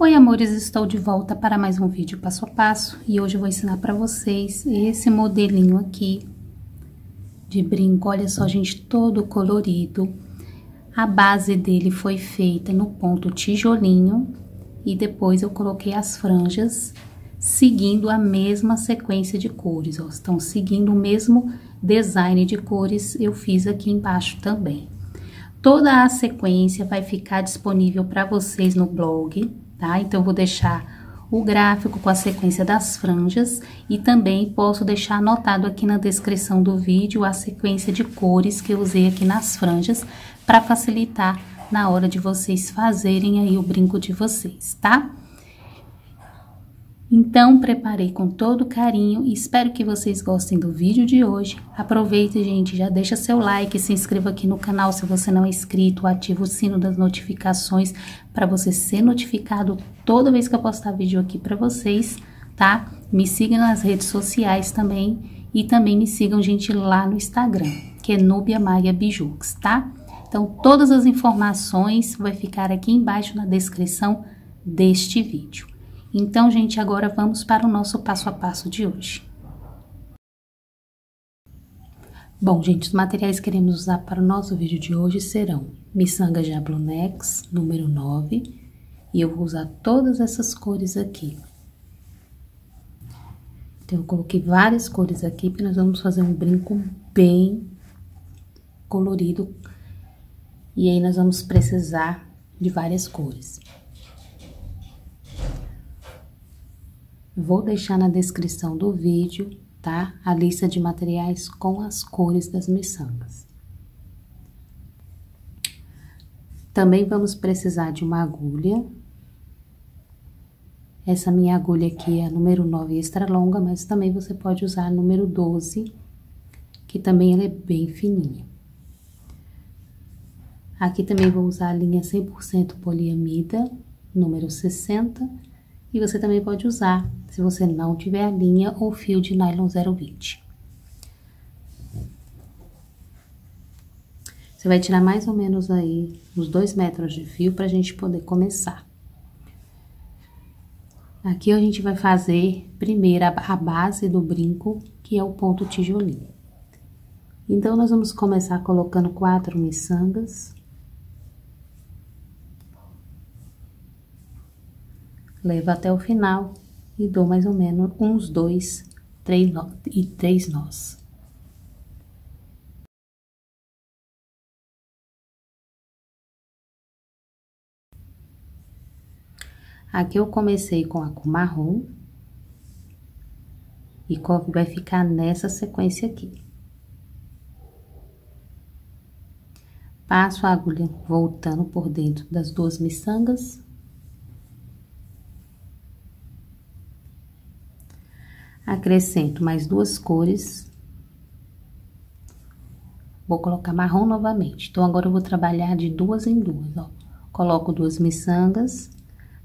Oi amores, estou de volta para mais um vídeo passo a passo e hoje vou ensinar para vocês esse modelinho aqui de brinco, olha só gente, todo colorido. A base dele foi feita no ponto tijolinho e depois eu coloquei as franjas seguindo a mesma sequência de cores, ó, estão seguindo o mesmo design de cores eu fiz aqui embaixo também. Toda a sequência vai ficar disponível para vocês no blog, tá? Então, eu vou deixar o gráfico com a sequência das franjas e também posso deixar anotado aqui na descrição do vídeo a sequência de cores que eu usei aqui nas franjas para facilitar na hora de vocês fazerem aí o brinco de vocês, tá? Então, preparei com todo carinho e espero que vocês gostem do vídeo de hoje. Aproveite, gente, já deixa seu like, se inscreva aqui no canal se você não é inscrito, ativa o sino das notificações para você ser notificado toda vez que eu postar vídeo aqui para vocês, tá? Me sigam nas redes sociais também e também me sigam, gente, lá no Instagram, que é Nubia Maia Bijux, tá? Então, todas as informações vai ficar aqui embaixo na descrição deste vídeo. Então, gente, agora vamos para o nosso passo a passo de hoje. Bom, gente, os materiais que iremos usar para o nosso vídeo de hoje serão miçanga Jablonex, número 9, e eu vou usar todas essas cores aqui. Então, eu coloquei várias cores aqui, porque nós vamos fazer um brinco bem colorido, e aí nós vamos precisar de várias cores. Vou deixar na descrição do vídeo, tá? A lista de materiais com as cores das miçangas. Também vamos precisar de uma agulha. Essa minha agulha aqui é a número 9 extra longa, mas também você pode usar a número 12, que também ela é bem fininha. Aqui também vou usar a linha 100% poliamida, número 60, e você também pode usar, se você não tiver a linha ou fio de nylon 020. Você vai tirar mais ou menos aí uns dois metros de fio pra gente poder começar. Aqui a gente vai fazer primeiro a base do brinco, que é o ponto tijolinho. Então, nós vamos começar colocando quatro miçangas. Levo até o final e dou mais ou menos uns dois, três nó, e três nós. Aqui eu comecei com a cor marrom e vai ficar nessa sequência aqui. Passo a agulha voltando por dentro das duas miçangas acrescento mais duas cores. Vou colocar marrom novamente. Então, agora eu vou trabalhar de duas em duas, ó. Coloco duas miçangas,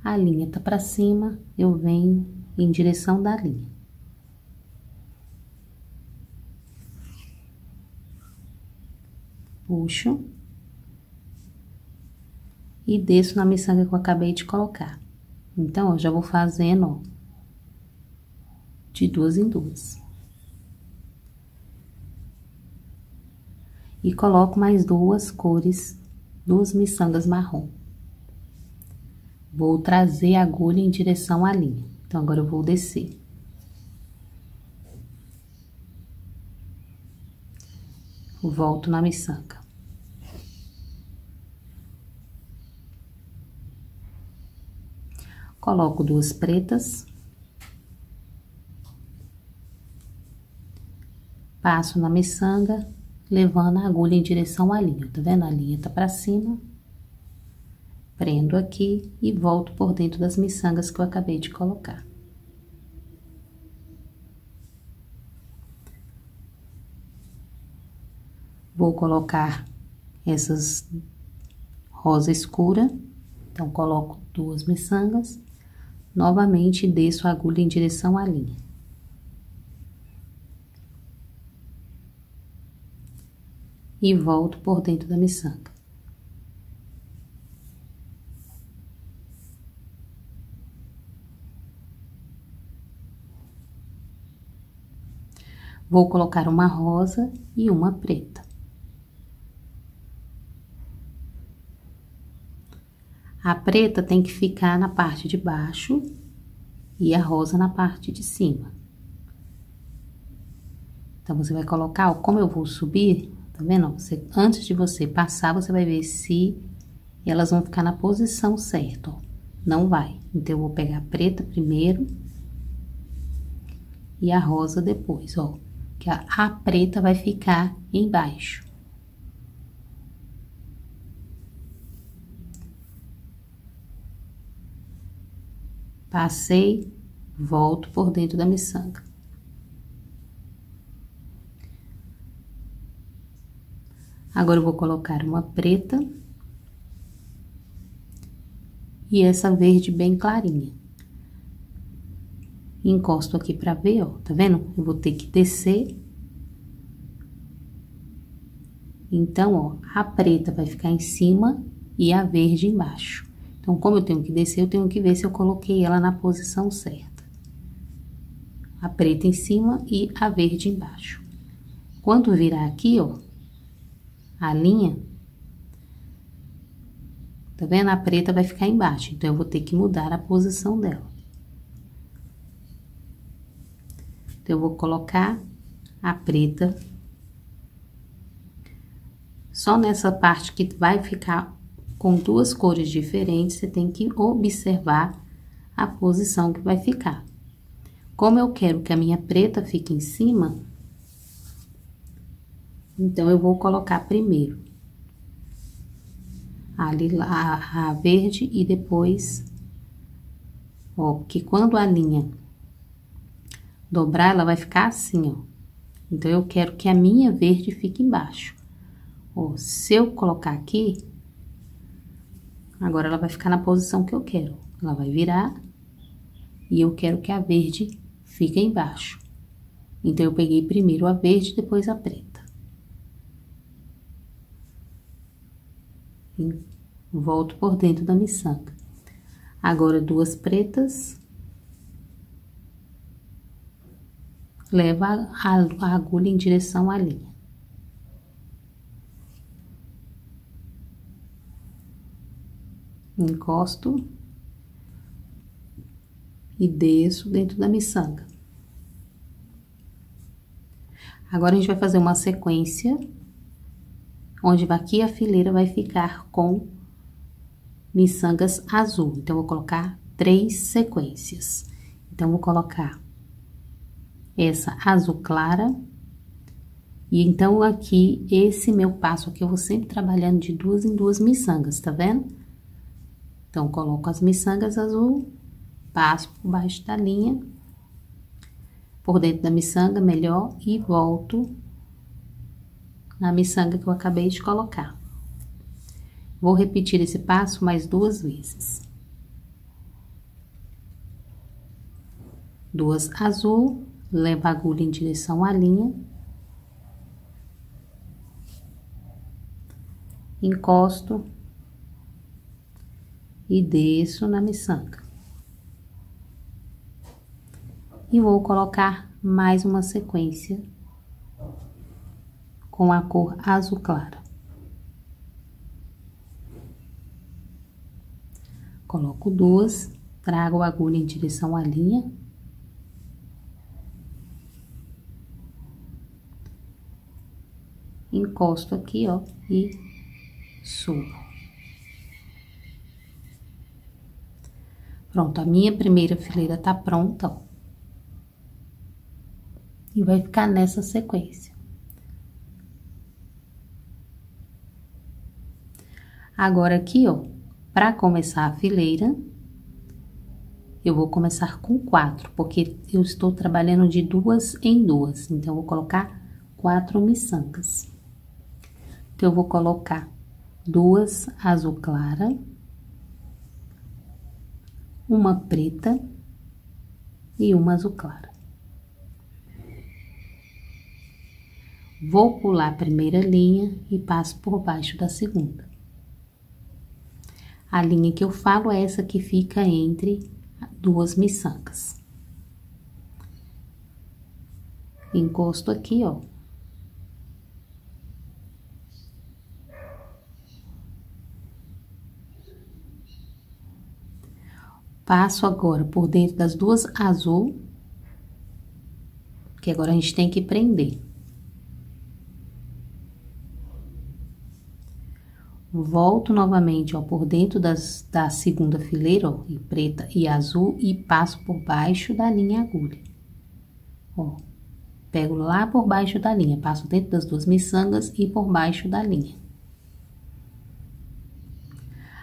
a linha tá pra cima, eu venho em direção da linha. Puxo. E desço na miçanga que eu acabei de colocar. Então, ó, já vou fazendo, ó de duas em duas. E coloco mais duas cores, duas miçangas marrom. Vou trazer a agulha em direção à linha. Então, agora eu vou descer. Volto na miçanga. Coloco duas pretas. Passo na miçanga, levando a agulha em direção à linha, tá vendo? A linha tá pra cima. Prendo aqui e volto por dentro das miçangas que eu acabei de colocar. Vou colocar essas rosa escura, então coloco duas miçangas, novamente desço a agulha em direção à linha. e volto por dentro da miçanga. Vou colocar uma rosa e uma preta. A preta tem que ficar na parte de baixo e a rosa na parte de cima. Então, você vai colocar, como eu vou subir, tá vendo? Você, antes de você passar, você vai ver se elas vão ficar na posição certa, ó. Não vai. Então, eu vou pegar a preta primeiro e a rosa depois, ó. Que a, a preta vai ficar embaixo. Passei, volto por dentro da miçanga. Agora, eu vou colocar uma preta. E essa verde bem clarinha. Encosto aqui pra ver, ó, tá vendo? Eu vou ter que descer. Então, ó, a preta vai ficar em cima e a verde embaixo. Então, como eu tenho que descer, eu tenho que ver se eu coloquei ela na posição certa. A preta em cima e a verde embaixo. Quando virar aqui, ó, a linha, tá vendo? A preta vai ficar embaixo, então eu vou ter que mudar a posição dela. Então, eu vou colocar a preta só nessa parte que vai ficar com duas cores diferentes, você tem que observar a posição que vai ficar. Como eu quero que a minha preta fique em cima, então, eu vou colocar primeiro a, lila, a, a verde e depois, ó, porque quando a linha dobrar, ela vai ficar assim, ó. Então, eu quero que a minha verde fique embaixo. Ó, se eu colocar aqui, Agora, ela vai ficar na posição que eu quero. Ela vai virar e eu quero que a verde fique embaixo. Então, eu peguei primeiro a verde, depois a preta. E volto por dentro da miçanga. Agora, duas pretas. Leva a, agulha em direção à linha. encosto e desço dentro da miçanga. Agora, a gente vai fazer uma sequência, onde aqui a fileira vai ficar com miçangas azul. Então, vou colocar três sequências. Então, vou colocar essa azul clara. E então, aqui, esse meu passo aqui, eu vou sempre trabalhando de duas em duas miçangas, tá vendo? Então, coloco as miçangas azul, passo por baixo da linha, por dentro da miçanga, melhor, e volto na miçanga que eu acabei de colocar. Vou repetir esse passo mais duas vezes. Duas azul, leva a agulha em direção à linha. Encosto e desço na miçanga. E vou colocar mais uma sequência com a cor azul clara. Coloco duas, trago a agulha em direção à linha. Encosto aqui, ó, e subo. Pronto, a minha primeira fileira tá pronta, ó. E vai ficar nessa sequência. Agora, aqui, ó, pra começar a fileira, eu vou começar com quatro, porque eu estou trabalhando de duas em duas. Então, eu vou colocar quatro miçangas. Então, eu vou colocar duas azul clara uma preta e uma azul clara. Vou pular a primeira linha e passo por baixo da segunda. A linha que eu falo é essa que fica entre duas miçangas. encosto aqui, ó. Passo agora por dentro das duas azul, que agora a gente tem que prender. Volto novamente, ó, por dentro das, da segunda fileira, ó, e preta e azul, e passo por baixo da linha agulha. Ó, pego lá por baixo da linha, passo dentro das duas miçangas e por baixo da linha.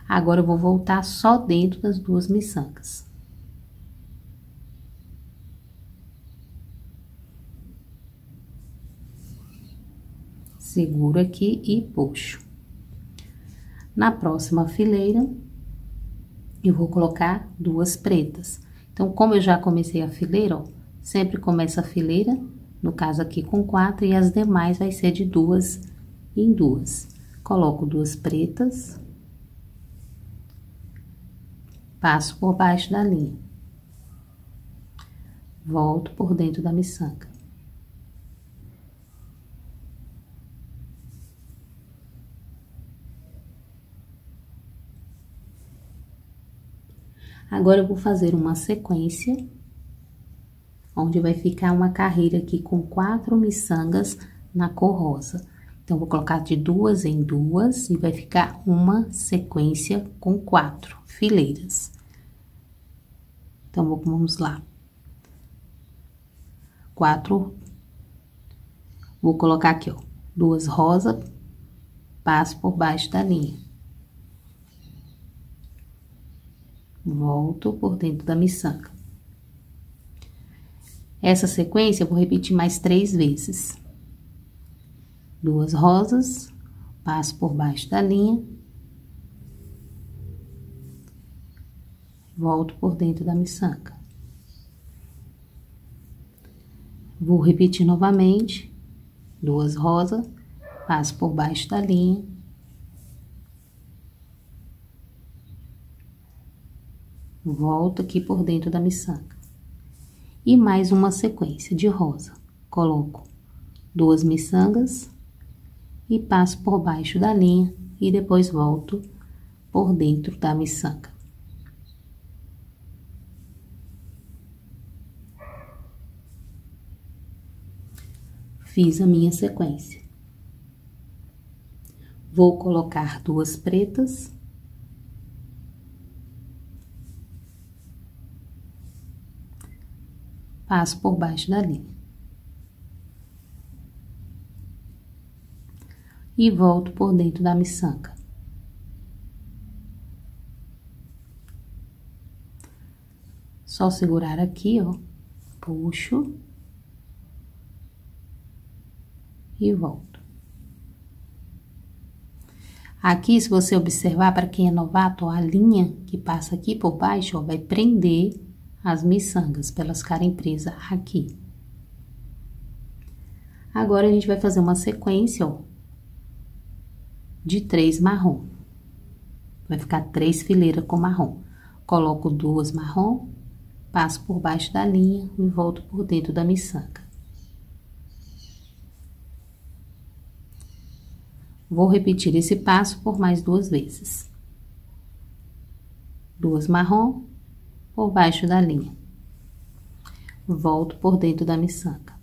Agora, eu vou voltar só dentro das duas miçangas. Seguro aqui e puxo. Na próxima fileira, eu vou colocar duas pretas. Então, como eu já comecei a fileira, ó, sempre começa a fileira, no caso aqui com quatro, e as demais vai ser de duas em duas. Coloco duas pretas, passo por baixo da linha, volto por dentro da miçanga. Agora, eu vou fazer uma sequência, onde vai ficar uma carreira aqui com quatro miçangas na cor rosa. Então, vou colocar de duas em duas e vai ficar uma sequência com quatro fileiras. Então, vamos lá. Quatro. Vou colocar aqui, ó, duas rosa, passo por baixo da linha. Volto por dentro da miçanga. Essa sequência eu vou repetir mais três vezes. Duas rosas, passo por baixo da linha. Volto por dentro da miçanga. Vou repetir novamente. Duas rosas, passo por baixo da linha volto aqui por dentro da miçanga. E mais uma sequência de rosa. Coloco duas miçangas e passo por baixo da linha e depois volto por dentro da miçanga. Fiz a minha sequência. Vou colocar duas pretas passo por baixo da linha. E volto por dentro da miçanga. Só segurar aqui, ó, puxo e volto. Aqui, se você observar, para quem é novato, a linha que passa aqui por baixo, ó, vai prender as miçangas para elas ficarem presas aqui. Agora, a gente vai fazer uma sequência, ó, de três marrom. Vai ficar três fileiras com marrom. Coloco duas marrom, passo por baixo da linha e volto por dentro da miçanga. Vou repetir esse passo por mais duas vezes. Duas marrom, por baixo da linha. Volto por dentro da miçanga.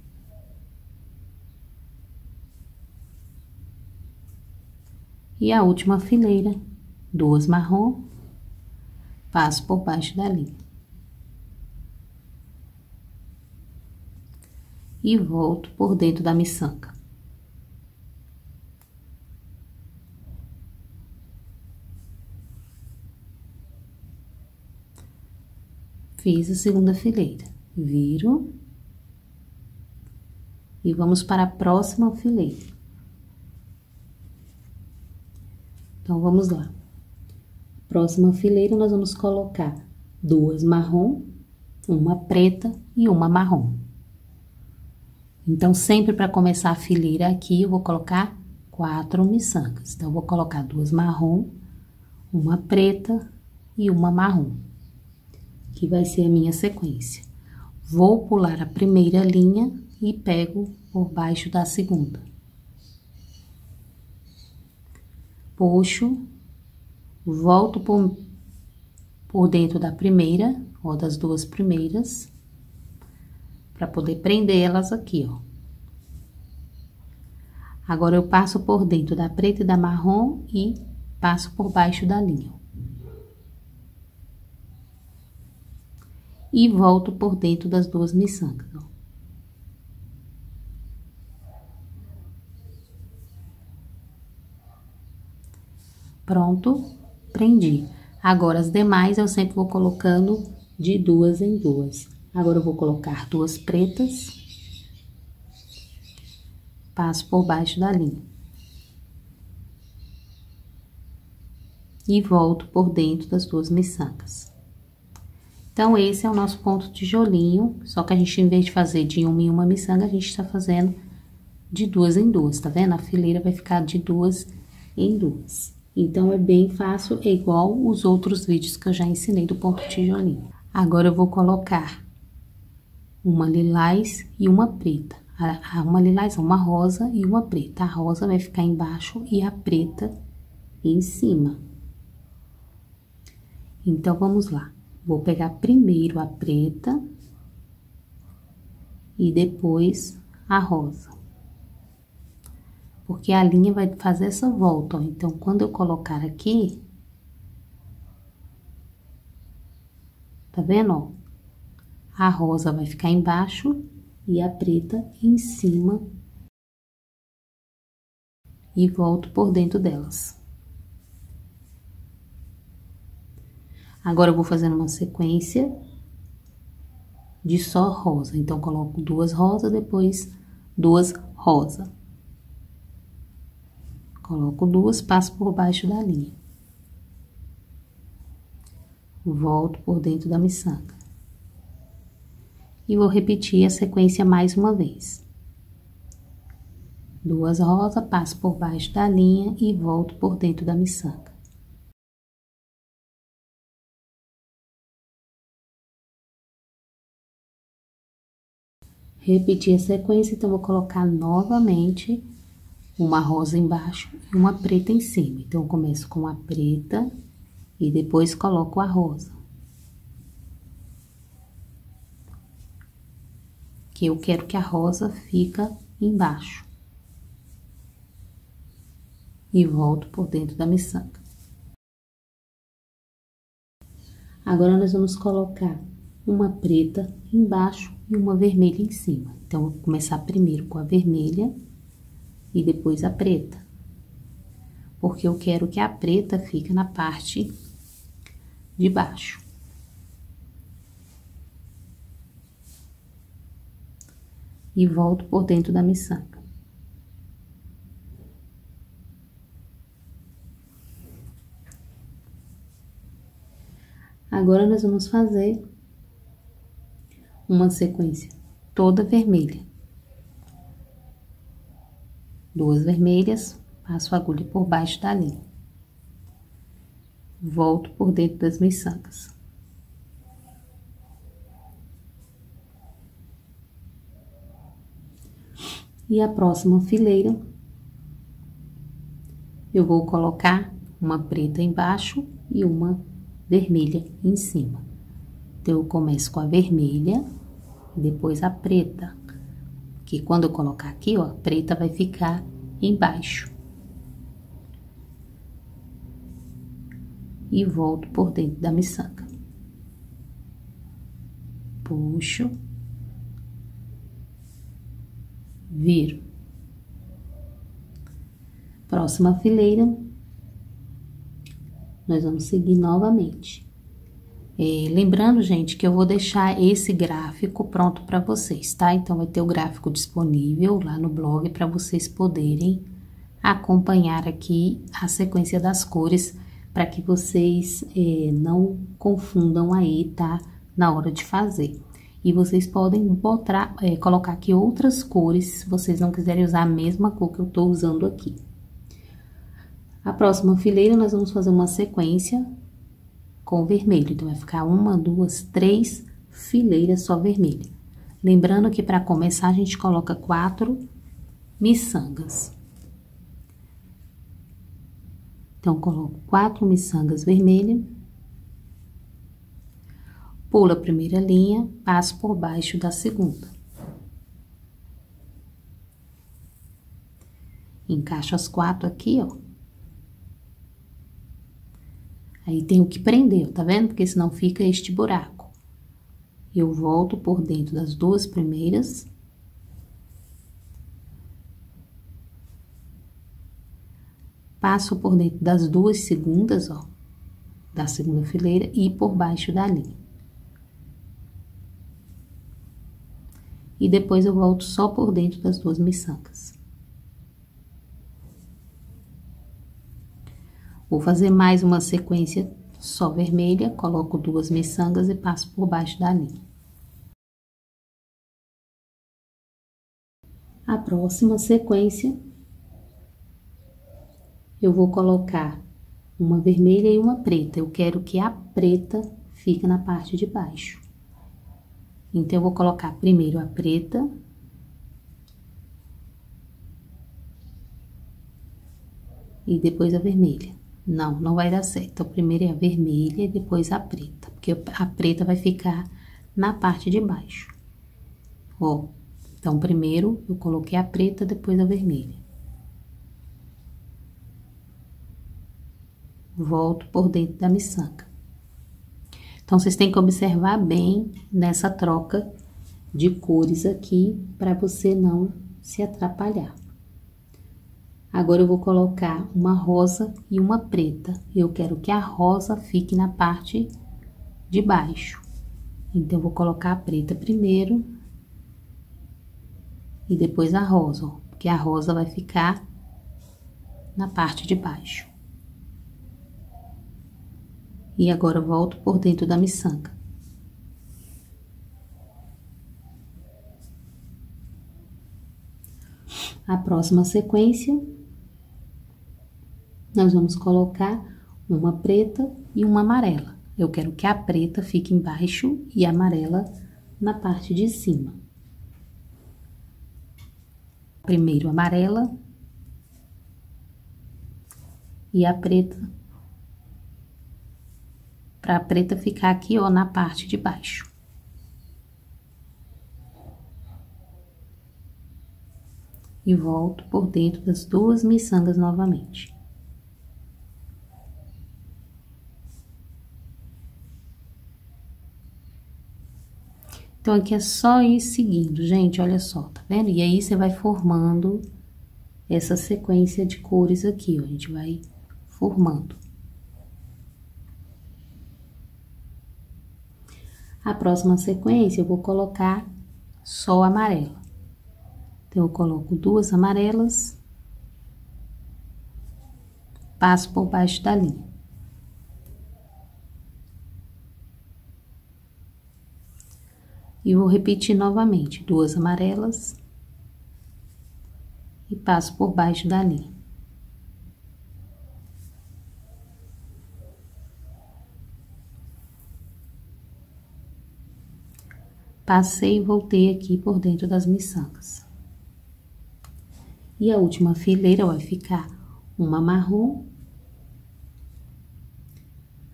E a última fileira, duas marrom, passo por baixo da linha. E volto por dentro da miçanga. Fiz a segunda fileira, viro e vamos para a próxima fileira. Então, vamos lá. Próxima fileira, nós vamos colocar duas marrom, uma preta e uma marrom. Então, sempre para começar a fileira aqui, eu vou colocar quatro miçangas. Então, eu vou colocar duas marrom, uma preta e uma marrom que vai ser a minha sequência. Vou pular a primeira linha e pego por baixo da segunda. Puxo, volto por, por dentro da primeira, ou das duas primeiras, para poder prender elas aqui, ó. Agora, eu passo por dentro da preta e da marrom e passo por baixo da linha. E volto por dentro das duas miçangas, ó. Pronto, prendi. Agora, as demais eu sempre vou colocando de duas em duas. Agora, eu vou colocar duas pretas. Passo por baixo da linha. E volto por dentro das duas miçangas. Então, esse é o nosso ponto tijolinho, só que a gente, em vez de fazer de uma em uma miçanga, a gente tá fazendo de duas em duas, tá vendo? A fileira vai ficar de duas em duas. Então, é bem fácil, é igual os outros vídeos que eu já ensinei do ponto tijolinho. Agora, eu vou colocar uma lilás e uma preta. Uma lilás, uma rosa e uma preta. A rosa vai ficar embaixo e a preta em cima. Então, vamos lá. Vou pegar primeiro a preta e depois a rosa porque a linha vai fazer essa volta, ó. Então, quando eu colocar aqui, tá vendo, ó? A rosa vai ficar embaixo e a preta em cima. E volto por dentro delas. Agora, eu vou fazendo uma sequência de só rosa. Então, coloco duas rosas, depois duas rosas. Coloco duas, passo por baixo da linha. Volto por dentro da miçanga. E vou repetir a sequência mais uma vez. Duas rosas, passo por baixo da linha e volto por dentro da miçanga. Repetir a sequência, então vou colocar novamente uma rosa embaixo e uma preta em cima. Então, eu começo com a preta e depois coloco a rosa. Que eu quero que a rosa fica embaixo. E volto por dentro da miçanga. Agora, nós vamos colocar uma preta embaixo e uma vermelha em cima. Então, vou começar primeiro com a vermelha e depois a preta. Porque eu quero que a preta fique na parte de baixo. E volto por dentro da miçanga. Agora, nós vamos fazer uma sequência toda vermelha duas vermelhas, passo a agulha por baixo da linha. Volto por dentro das miçangas. E a próxima fileira, eu vou colocar uma preta embaixo e uma vermelha em cima. Então, eu começo com a vermelha, depois a preta que quando eu colocar aqui, ó, a preta vai ficar embaixo. E volto por dentro da miçanga. Puxo. Viro. Próxima fileira, nós vamos seguir novamente. É, lembrando, gente, que eu vou deixar esse gráfico pronto para vocês, tá? Então, vai ter o gráfico disponível lá no blog para vocês poderem acompanhar aqui a sequência das cores para que vocês é, não confundam aí, tá? Na hora de fazer. E vocês podem botar, é, colocar aqui outras cores, se vocês não quiserem usar a mesma cor que eu tô usando aqui. A próxima fileira, nós vamos fazer uma sequência com vermelho. Então, vai ficar uma, duas, três fileiras só vermelha. Lembrando que para começar a gente coloca quatro miçangas. Então, coloco quatro miçangas vermelhas. Pulo a primeira linha, passo por baixo da segunda. Encaixo as quatro aqui, ó. Aí tenho que prender, tá vendo? Porque senão fica este buraco. Eu volto por dentro das duas primeiras. Passo por dentro das duas segundas, ó, da segunda fileira e por baixo da linha. E depois eu volto só por dentro das duas miçancas. Vou fazer mais uma sequência só vermelha, coloco duas miçangas e passo por baixo da linha. A próxima sequência, eu vou colocar uma vermelha e uma preta. Eu quero que a preta fique na parte de baixo. Então, eu vou colocar primeiro a preta. E depois a vermelha. Não, não vai dar certo. Então, primeiro é a vermelha e depois a preta, porque a preta vai ficar na parte de baixo. Ó, então, primeiro eu coloquei a preta, depois a vermelha. Volto por dentro da miçanca. Então, vocês têm que observar bem nessa troca de cores aqui, para você não se atrapalhar. Agora, eu vou colocar uma rosa e uma preta. Eu quero que a rosa fique na parte de baixo. Então, eu vou colocar a preta primeiro. E depois a rosa, ó. Porque a rosa vai ficar na parte de baixo. E agora, eu volto por dentro da miçanga. A próxima sequência nós vamos colocar uma preta e uma amarela. Eu quero que a preta fique embaixo e a amarela na parte de cima. Primeiro amarela e a preta, para a preta ficar aqui, ó, na parte de baixo. E volto por dentro das duas miçangas novamente. Então, aqui é só ir seguindo, gente, olha só, tá vendo? E aí, você vai formando essa sequência de cores aqui, ó, a gente vai formando. A próxima sequência, eu vou colocar só amarela. Então, eu coloco duas amarelas, passo por baixo da linha. E vou repetir novamente, duas amarelas. E passo por baixo da linha. Passei e voltei aqui por dentro das miçangas. E a última fileira vai ficar uma marrom.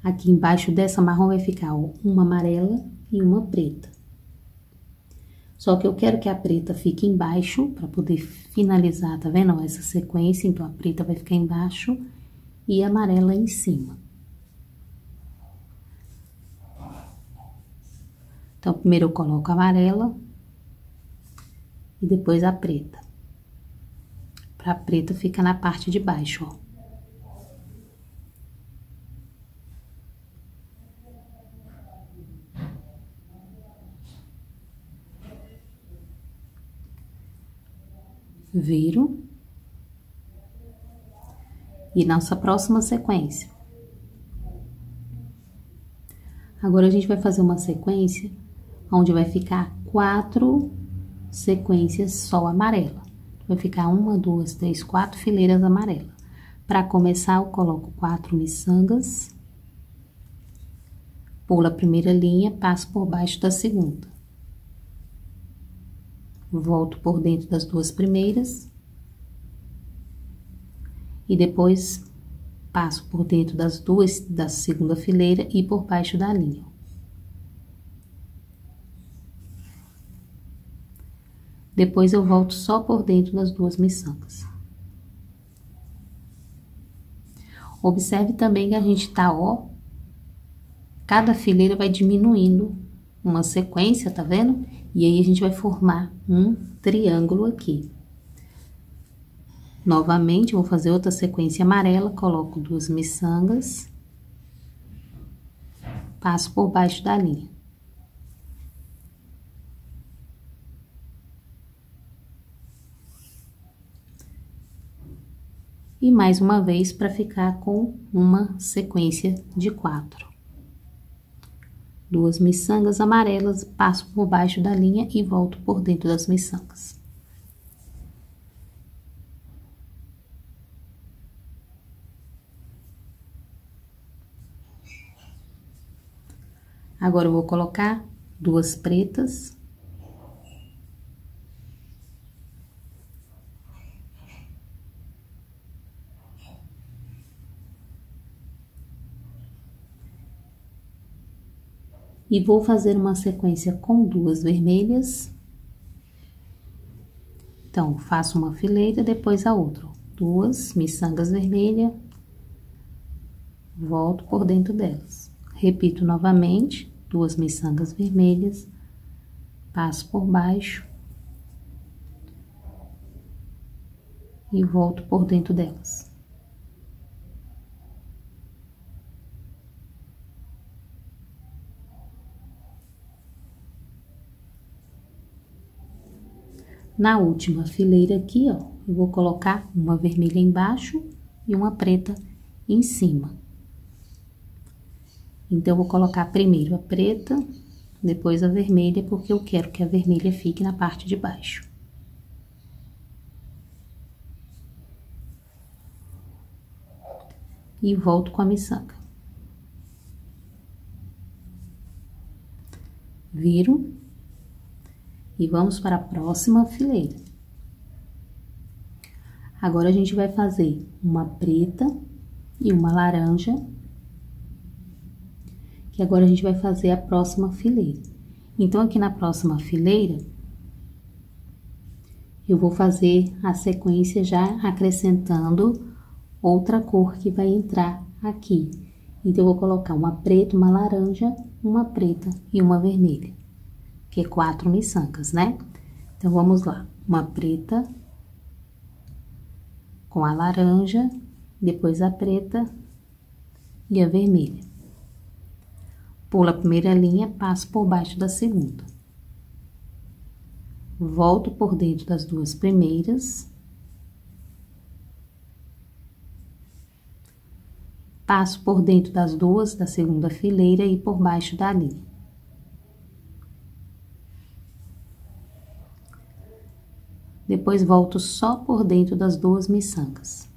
Aqui embaixo dessa marrom vai ficar uma amarela e uma preta. Só que eu quero que a preta fique embaixo para poder finalizar, tá vendo? Essa sequência, então a preta vai ficar embaixo e a amarela em cima. Então, primeiro eu coloco a amarela e depois a preta. Pra preta fica na parte de baixo, ó. Viro. E nossa próxima sequência. Agora, a gente vai fazer uma sequência onde vai ficar quatro sequências só amarela. Vai ficar uma, duas, três, quatro fileiras amarelas. Para começar, eu coloco quatro miçangas. Pulo a primeira linha, passo por baixo da segunda. Volto por dentro das duas primeiras e depois passo por dentro das duas da segunda fileira e por baixo da linha. Depois eu volto só por dentro das duas miçangas. Observe também que a gente tá, ó, cada fileira vai diminuindo uma sequência, tá vendo? E aí a gente vai formar um triângulo aqui. Novamente, vou fazer outra sequência amarela, coloco duas miçangas, passo por baixo da linha. E mais uma vez para ficar com uma sequência de quatro duas miçangas amarelas, passo por baixo da linha e volto por dentro das miçangas. Agora, eu vou colocar duas pretas e vou fazer uma sequência com duas vermelhas. Então, faço uma fileira, depois a outra. Duas miçangas vermelhas, volto por dentro delas. Repito novamente, duas miçangas vermelhas, passo por baixo e volto por dentro delas. Na última fileira aqui, ó, eu vou colocar uma vermelha embaixo e uma preta em cima. Então, eu vou colocar primeiro a preta, depois a vermelha, porque eu quero que a vermelha fique na parte de baixo. E volto com a miçanga. Viro e vamos para a próxima fileira. Agora, a gente vai fazer uma preta e uma laranja, que agora a gente vai fazer a próxima fileira. Então, aqui na próxima fileira, eu vou fazer a sequência já acrescentando outra cor que vai entrar aqui. Então, eu vou colocar uma preta, uma laranja, uma preta e uma vermelha que é quatro miçangas, né? Então, vamos lá. Uma preta com a laranja, depois a preta e a vermelha. Pula a primeira linha, passo por baixo da segunda. Volto por dentro das duas primeiras. Passo por dentro das duas da segunda fileira e por baixo da linha. Depois volto só por dentro das duas miçangas.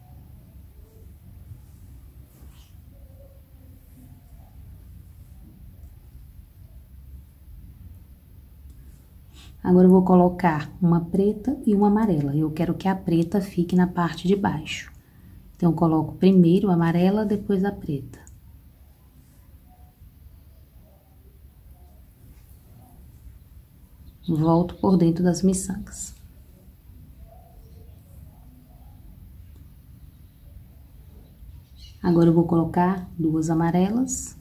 Agora, eu vou colocar uma preta e uma amarela. Eu quero que a preta fique na parte de baixo. Então, coloco primeiro a amarela, depois a preta. Volto por dentro das miçangas. Agora, eu vou colocar duas amarelas.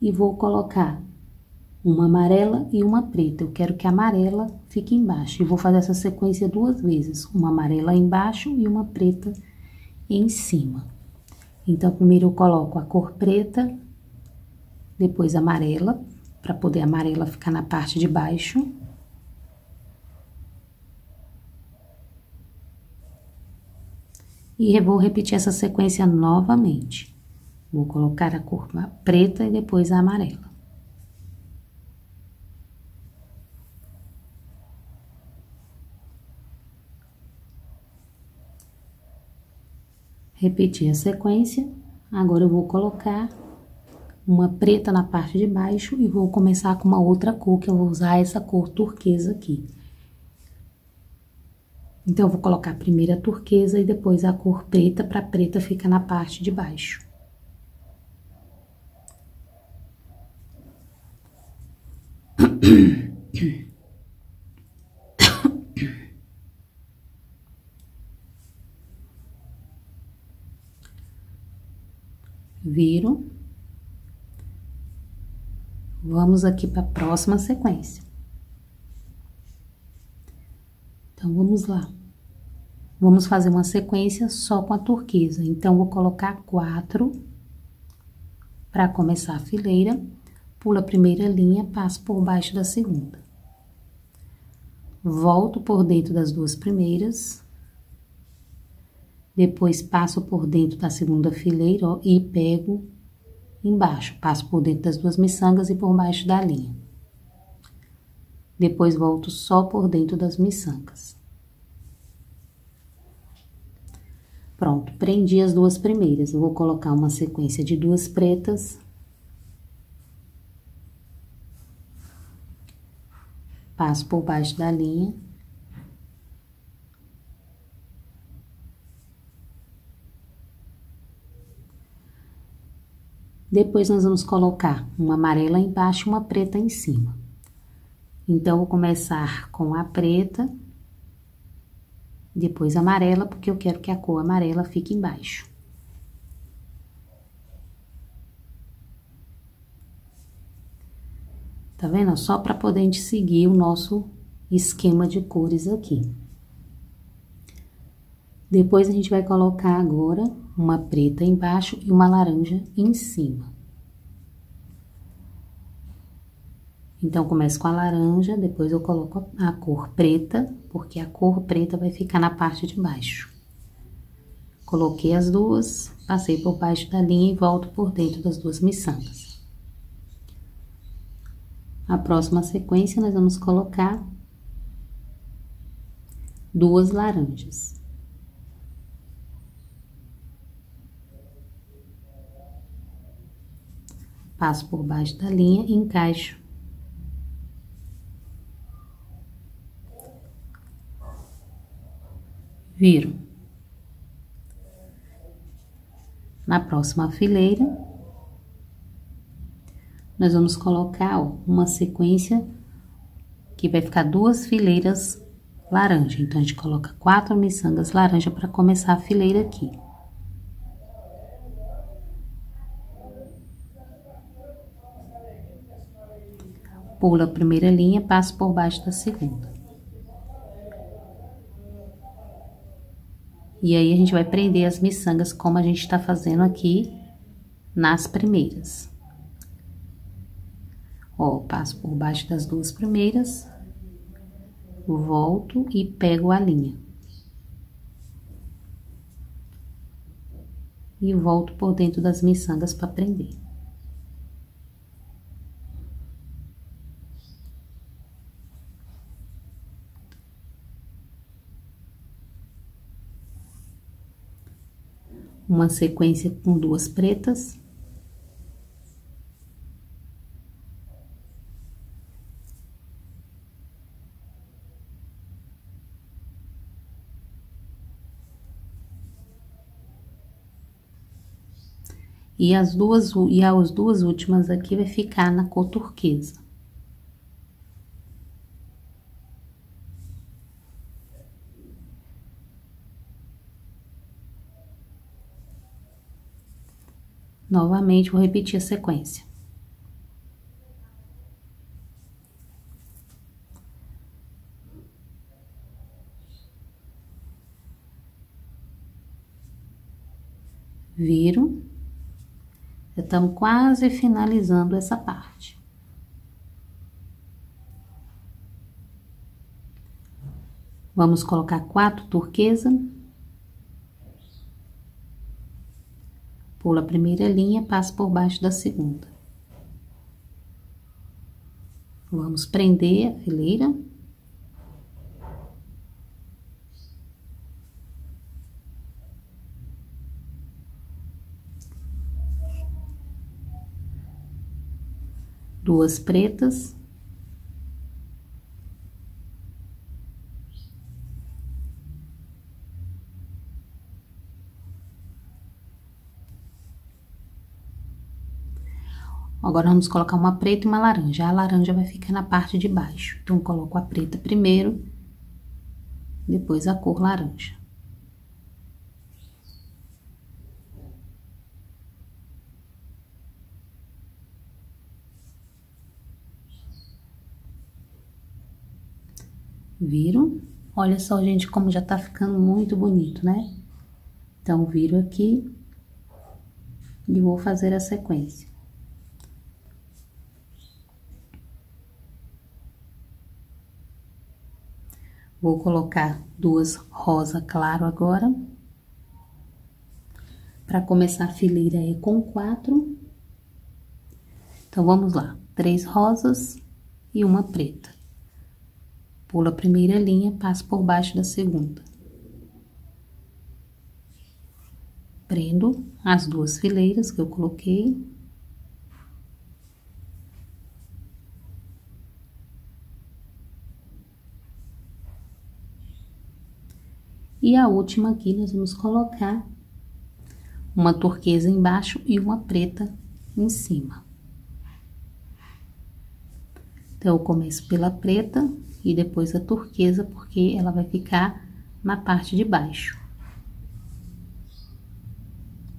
E vou colocar uma amarela e uma preta. Eu quero que a amarela fique embaixo. E vou fazer essa sequência duas vezes. Uma amarela embaixo e uma preta em cima. Então, primeiro eu coloco a cor preta, depois amarela, para poder a amarela ficar na parte de baixo. E vou repetir essa sequência novamente. Vou colocar a cor preta e depois a amarela. Repetir a sequência. Agora eu vou colocar uma preta na parte de baixo e vou começar com uma outra cor, que eu vou usar essa cor turquesa aqui. Então, eu vou colocar primeiro a turquesa e depois a cor preta, para preta ficar na parte de baixo. Viro. Vamos aqui para a próxima sequência. Então, vamos lá. Vamos fazer uma sequência só com a turquesa. Então, vou colocar quatro para começar a fileira. Pula a primeira linha, passo por baixo da segunda. Volto por dentro das duas primeiras. Depois, passo por dentro da segunda fileira, ó, e pego embaixo. Passo por dentro das duas miçangas e por baixo da linha. Depois, volto só por dentro das miçangas. Pronto, prendi as duas primeiras. Eu vou colocar uma sequência de duas pretas. Passo por baixo da linha. Depois, nós vamos colocar uma amarela embaixo e uma preta em cima. Então, vou começar com a preta depois amarela, porque eu quero que a cor amarela fique embaixo. Tá vendo? Só para poder a gente seguir o nosso esquema de cores aqui. Depois, a gente vai colocar agora uma preta embaixo e uma laranja em cima. Então, começo com a laranja, depois eu coloco a cor preta, porque a cor preta vai ficar na parte de baixo. Coloquei as duas, passei por baixo da linha e volto por dentro das duas miçangas. A próxima sequência, nós vamos colocar duas laranjas. Passo por baixo da linha e encaixo viro. Na próxima fileira, nós vamos colocar uma sequência que vai ficar duas fileiras laranja. Então, a gente coloca quatro miçangas laranja para começar a fileira aqui. Pula a primeira linha, passo por baixo da segunda. E aí, a gente vai prender as miçangas como a gente tá fazendo aqui nas primeiras. Ó, passo por baixo das duas primeiras, volto e pego a linha. E volto por dentro das miçangas para prender. Uma sequência com duas pretas. E as duas, e as duas últimas aqui vai ficar na cor turquesa. Novamente, vou repetir a sequência. Viro. Estamos quase finalizando essa parte. Vamos colocar quatro turquesa. Pula a primeira linha, passa por baixo da segunda. Vamos prender a fileira. Duas pretas. Agora, vamos colocar uma preta e uma laranja. A laranja vai ficar na parte de baixo. Então, coloco a preta primeiro, depois a cor laranja. Viram? Olha só, gente, como já tá ficando muito bonito, né? Então, viro aqui e vou fazer a sequência. Vou colocar duas rosa claro agora. Para começar a fileira é com quatro. Então, vamos lá. Três rosas e uma preta. Pula a primeira linha, passo por baixo da segunda. Prendo as duas fileiras que eu coloquei. E a última aqui, nós vamos colocar uma turquesa embaixo e uma preta em cima. Então, eu começo pela preta e depois a turquesa, porque ela vai ficar na parte de baixo.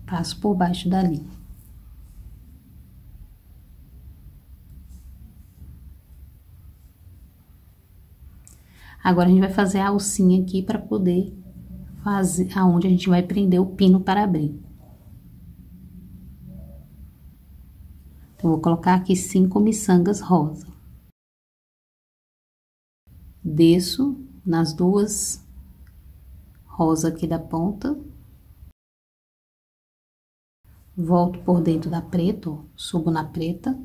Passo por baixo da linha. Agora, a gente vai fazer a alcinha aqui para poder fazer, aonde a gente vai prender o pino para abrir. Então, vou colocar aqui cinco miçangas rosa. Desço nas duas rosa aqui da ponta, volto por dentro da preta, ó, subo na preta.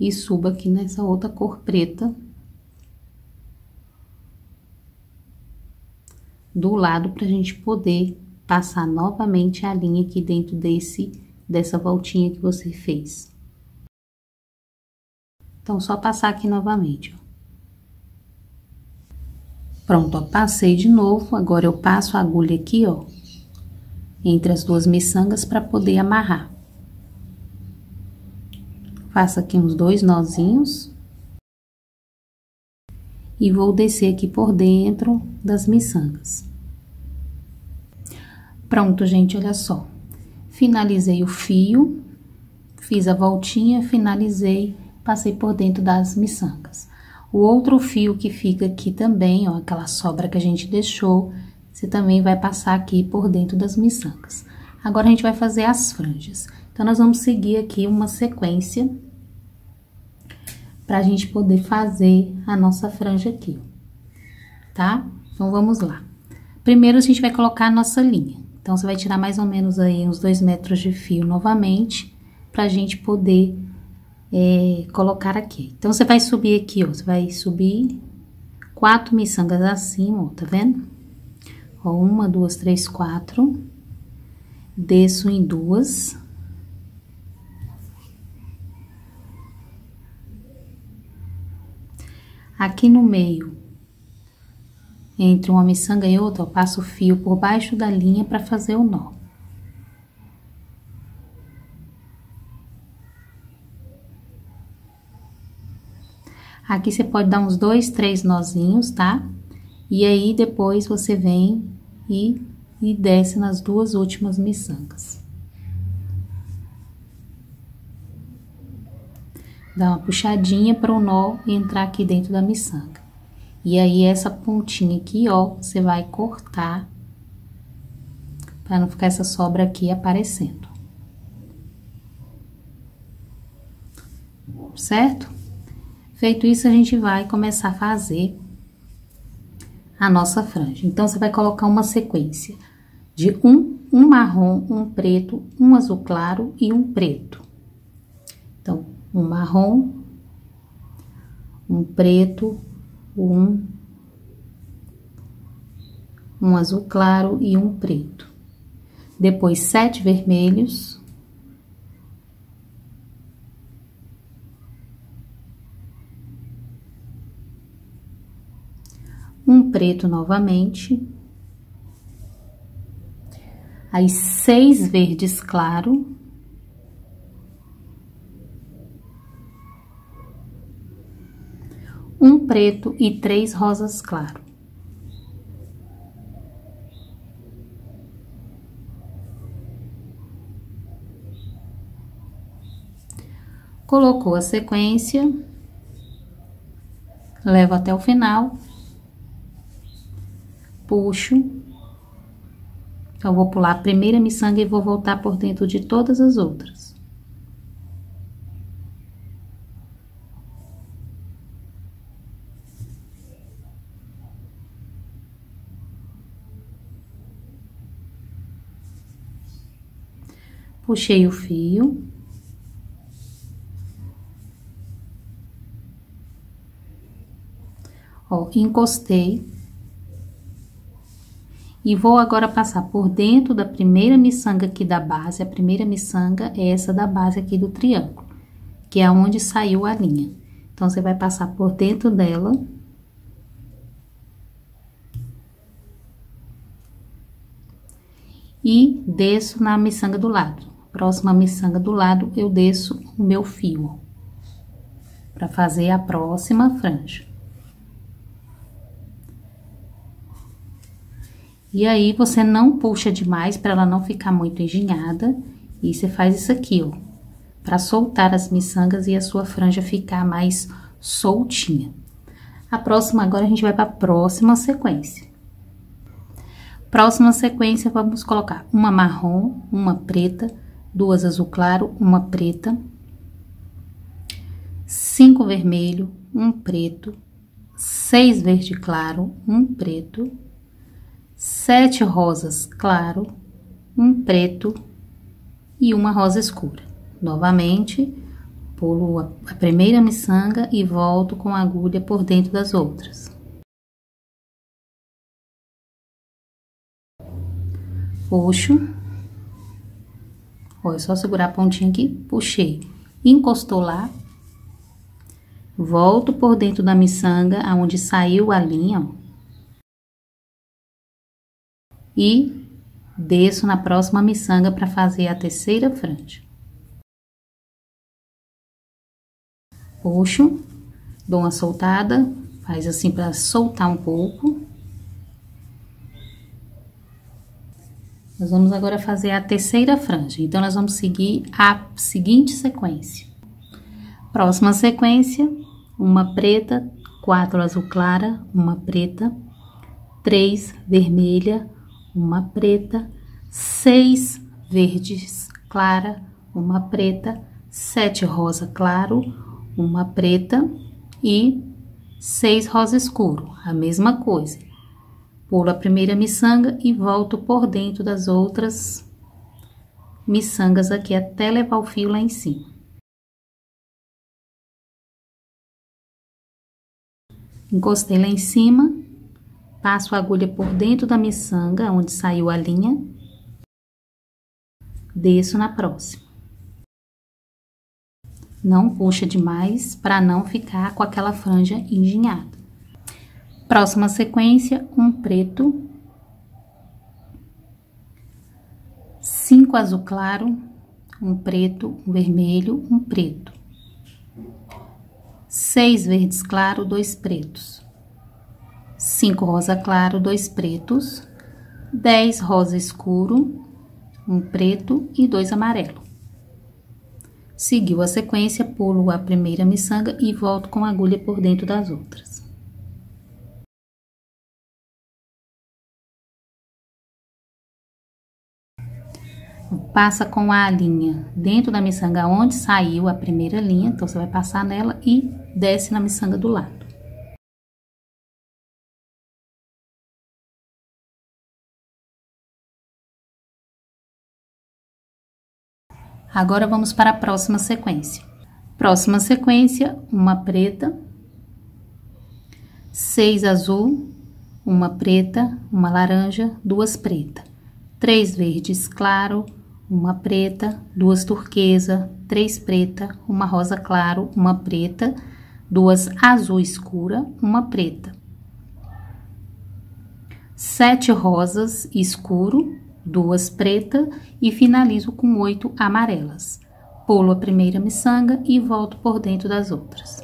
E subo aqui nessa outra cor preta do lado para a gente poder passar novamente a linha aqui dentro desse dessa voltinha que você fez. Então, só passar aqui novamente, ó. Pronto, ó, passei de novo, agora eu passo a agulha aqui, ó, entre as duas miçangas para poder amarrar. Faço aqui uns dois nozinhos. E vou descer aqui por dentro das miçangas. Pronto, gente, olha só. Finalizei o fio, fiz a voltinha, finalizei passei por dentro das miçangas. O outro fio que fica aqui também, ó, aquela sobra que a gente deixou, você também vai passar aqui por dentro das miçangas. Agora, a gente vai fazer as franjas. Então, nós vamos seguir aqui uma sequência pra gente poder fazer a nossa franja aqui, tá? Então, vamos lá. Primeiro, a gente vai colocar a nossa linha. Então, você vai tirar mais ou menos aí uns dois metros de fio novamente, pra gente poder é, colocar aqui. Então, você vai subir aqui, ó, você vai subir quatro miçangas acima, ó, tá vendo? Ó, uma, duas, três, quatro. Desço em duas. Aqui no meio, entre uma miçanga e outra, eu passo o fio por baixo da linha para fazer o nó. Aqui você pode dar uns dois, três nozinhos, tá? E aí, depois você vem e, e desce nas duas últimas miçangas. Dá uma puxadinha para o nó entrar aqui dentro da miçanga. E aí, essa pontinha aqui, ó, você vai cortar para não ficar essa sobra aqui aparecendo. Certo? Feito isso, a gente vai começar a fazer a nossa franja. Então, você vai colocar uma sequência de um, um marrom, um preto, um azul claro e um preto. Então, um marrom, um preto, um, um azul claro e um preto. Depois, sete vermelhos. Um preto novamente. as seis verdes claro. Um preto e três rosas claro. Colocou a sequência, levo até o final, puxo. Então, vou pular a primeira miçanga e vou voltar por dentro de todas as outras. Puxei o fio. Ó, encostei. E vou agora passar por dentro da primeira miçanga aqui da base. A primeira miçanga é essa da base aqui do triângulo, que é onde saiu a linha. Então, você vai passar por dentro dela. E desço na miçanga do lado próxima miçanga do lado, eu desço o meu fio, para fazer a próxima franja. E aí, você não puxa demais para ela não ficar muito enginhada, e você faz isso aqui, ó, para soltar as miçangas e a sua franja ficar mais soltinha. A próxima, agora a gente vai para a próxima sequência. Próxima sequência, vamos colocar uma marrom, uma preta, duas azul claro, uma preta, cinco vermelho, um preto, seis verde claro, um preto, sete rosas claro, um preto e uma rosa escura. Novamente, pulo a primeira miçanga e volto com a agulha por dentro das outras. Puxo Ó, é só segurar a pontinha aqui, puxei. Encostou lá. Volto por dentro da miçanga, aonde saiu a linha, ó. E desço na próxima miçanga para fazer a terceira franja. Puxo, dou uma soltada, faz assim para soltar um pouco. Nós vamos agora fazer a terceira franja. Então, nós vamos seguir a seguinte sequência. Próxima sequência, uma preta, quatro azul clara, uma preta, três vermelha, uma preta, seis verdes clara, uma preta, sete rosa claro, uma preta e seis rosa escuro, a mesma coisa. Pulo a primeira miçanga e volto por dentro das outras miçangas aqui até levar o fio lá em cima. Encostei lá em cima, passo a agulha por dentro da miçanga, onde saiu a linha, desço na próxima. Não puxa demais para não ficar com aquela franja enginhada. Próxima sequência, um preto, cinco azul claro, um preto, um vermelho, um preto, seis verdes claro, dois pretos, cinco rosa claro, dois pretos, dez rosa escuro, um preto e dois amarelo. Seguiu a sequência, pulo a primeira miçanga e volto com a agulha por dentro das outras. Passa com a linha dentro da miçanga onde saiu a primeira linha, então você vai passar nela e desce na miçanga do lado. Agora vamos para a próxima sequência. Próxima sequência, uma preta, seis azul, uma preta, uma laranja, duas pretas, três verdes claro, uma preta, duas turquesa, três preta, uma rosa claro, uma preta, duas azul escura, uma preta. sete rosas escuro, duas preta e finalizo com oito amarelas. Pulo a primeira miçanga e volto por dentro das outras.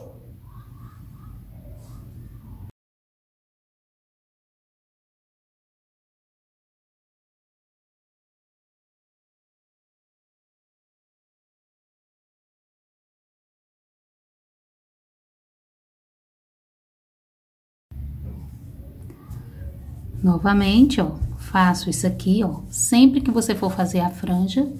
Novamente, ó, faço isso aqui, ó, sempre que você for fazer a franja,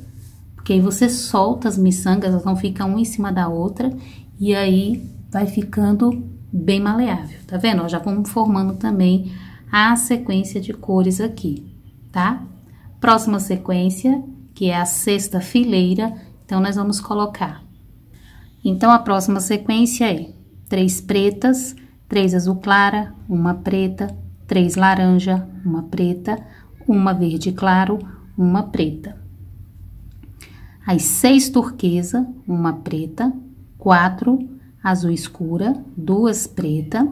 porque aí você solta as miçangas, elas não ficam uma em cima da outra, e aí vai ficando bem maleável, tá vendo? Já vamos formando também a sequência de cores aqui, tá? Próxima sequência, que é a sexta fileira, então nós vamos colocar. Então, a próxima sequência é três pretas, três azul clara, uma preta, três laranja, uma preta, uma verde claro, uma preta. As seis turquesa, uma preta, quatro azul escura, duas preta,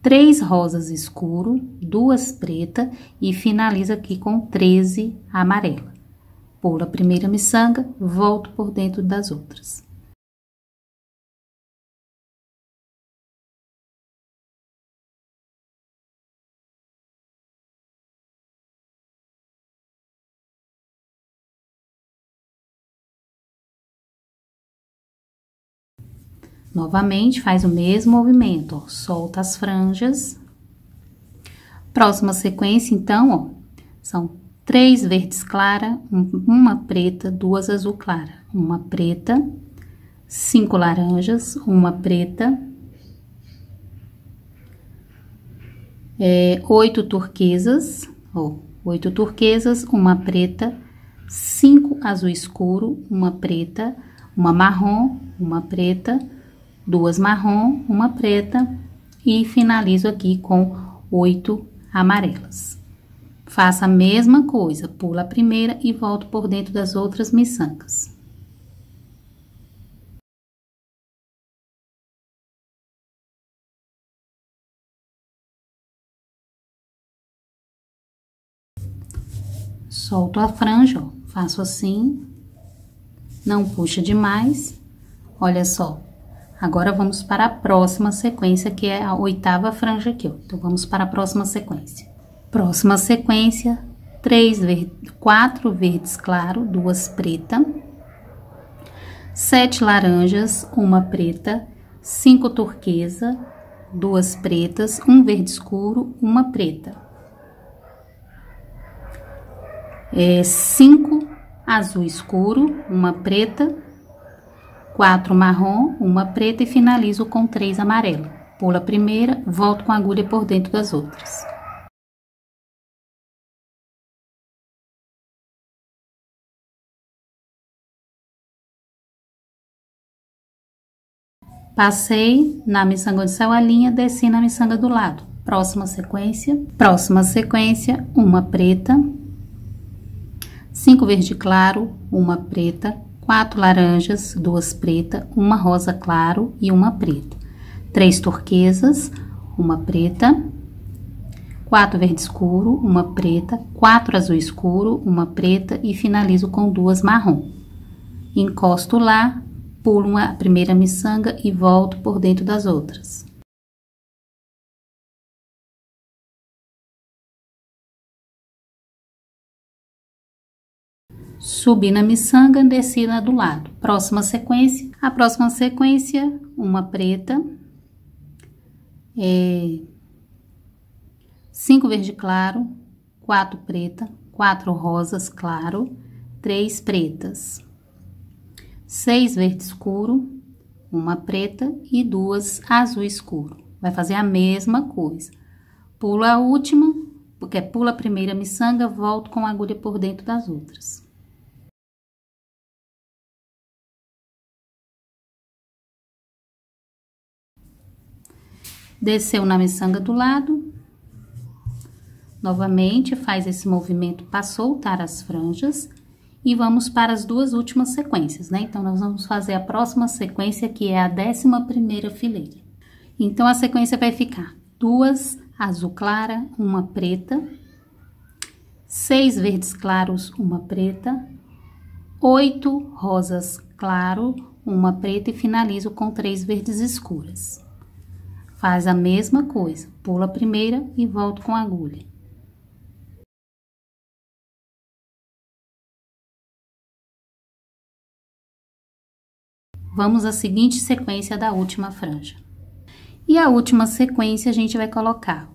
três rosas escuro, duas preta e finaliza aqui com 13 amarela. Pulo a primeira miçanga, volto por dentro das outras. Novamente, faz o mesmo movimento, ó, solta as franjas. Próxima sequência, então, ó, são três verdes clara, uma preta, duas azul clara, uma preta, cinco laranjas, uma preta, é, oito turquesas, ó, oito turquesas, uma preta, cinco azul escuro, uma preta, uma marrom, uma preta, duas marrom, uma preta e finalizo aqui com oito amarelas. Faça a mesma coisa, pula a primeira e volto por dentro das outras miçangas. Solto a franja, ó, faço assim, não puxa demais, olha só, Agora, vamos para a próxima sequência, que é a oitava franja aqui, ó. Então, vamos para a próxima sequência. Próxima sequência, três verdes, quatro verdes claro, duas preta, sete laranjas, uma preta, cinco turquesa, duas pretas, um verde escuro, uma preta. É, cinco azul escuro, uma preta, quatro marrom, uma preta e finalizo com três amarelo. Pulo a primeira, volto com a agulha por dentro das outras. Passei na miçanga de céu a linha, desci na miçanga do lado. Próxima sequência, próxima sequência, uma preta, cinco verde claro, uma preta, quatro laranjas, duas pretas, uma rosa claro e uma preta, três turquesas, uma preta, quatro verde escuro, uma preta, quatro azul escuro, uma preta e finalizo com duas marrom. Encosto lá, pulo a primeira miçanga e volto por dentro das outras. Subi na miçanga, desci na do lado. Próxima sequência, a próxima sequência, uma preta, é, cinco verde claro, quatro preta, quatro rosas claro, três pretas, seis verde escuro, uma preta e duas azul escuro. Vai fazer a mesma coisa. Pula a última, porque pula a primeira miçanga, volto com a agulha por dentro das outras. Desceu na miçanga do lado. Novamente, faz esse movimento para soltar as franjas. E vamos para as duas últimas sequências, né? Então, nós vamos fazer a próxima sequência, que é a décima primeira fileira. Então, a sequência vai ficar duas azul clara, uma preta, seis verdes claros, uma preta, oito rosas claro, uma preta e finalizo com três verdes escuras. Faz a mesma coisa, pula a primeira e volto com a agulha. Vamos à seguinte sequência da última franja. E a última sequência a gente vai colocar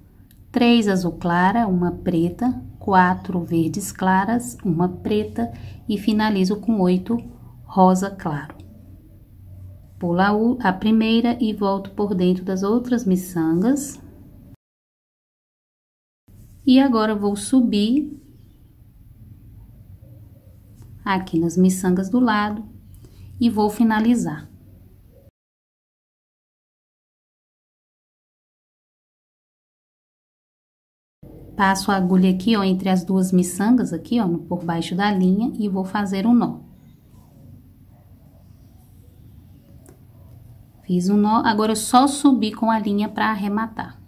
três azul clara, uma preta, quatro verdes claras, uma preta e finalizo com oito rosa claro. Pula a primeira e volto por dentro das outras miçangas. E agora vou subir aqui nas miçangas do lado e vou finalizar. Passo a agulha aqui, ó, entre as duas miçangas aqui, ó, por baixo da linha e vou fazer um nó. Fiz um nó, agora eu só subi com a linha para arrematar.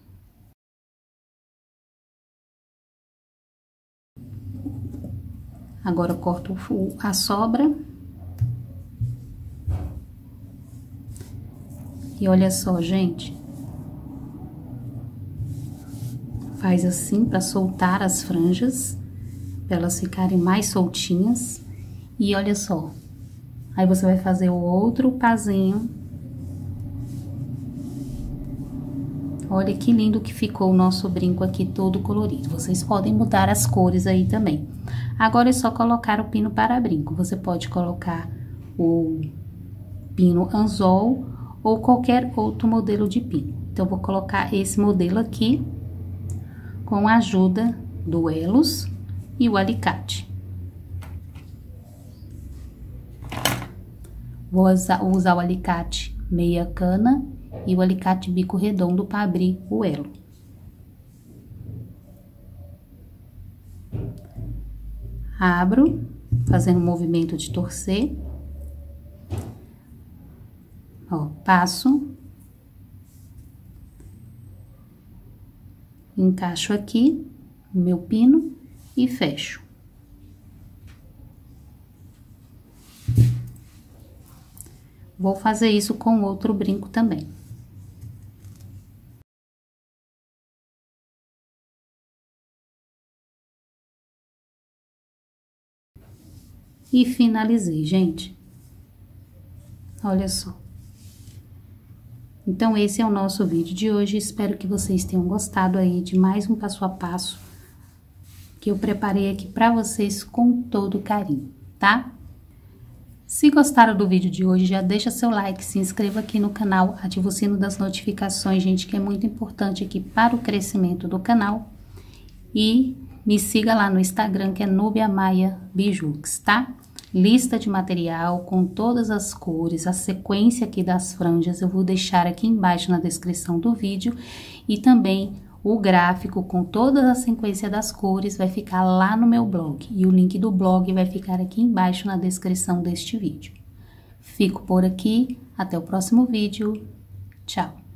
Agora eu corto a sobra. E olha só, gente. Faz assim para soltar as franjas, para elas ficarem mais soltinhas. E olha só. Aí você vai fazer o outro pazinho. Olha que lindo que ficou o nosso brinco aqui todo colorido. Vocês podem mudar as cores aí também. Agora é só colocar o pino para brinco. Você pode colocar o pino anzol ou qualquer outro modelo de pino. Então, vou colocar esse modelo aqui com a ajuda do elos e o alicate. Vou usar, usar o alicate meia cana e o alicate bico redondo para abrir o elo. Abro, fazendo um movimento de torcer. Ó, passo. Encaixo aqui o meu pino e fecho. Vou fazer isso com outro brinco também. E finalizei, gente. Olha só. Então, esse é o nosso vídeo de hoje. Espero que vocês tenham gostado aí de mais um passo a passo que eu preparei aqui para vocês com todo carinho, tá? Se gostaram do vídeo de hoje, já deixa seu like, se inscreva aqui no canal, ativa o sino das notificações, gente, que é muito importante aqui para o crescimento do canal. E me siga lá no Instagram, que é Nubia Maia Bijux, tá? lista de material com todas as cores, a sequência aqui das franjas eu vou deixar aqui embaixo na descrição do vídeo e também o gráfico com toda a sequência das cores vai ficar lá no meu blog e o link do blog vai ficar aqui embaixo na descrição deste vídeo. Fico por aqui, até o próximo vídeo, tchau!